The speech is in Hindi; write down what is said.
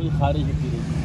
मुझे खारिज होती रही।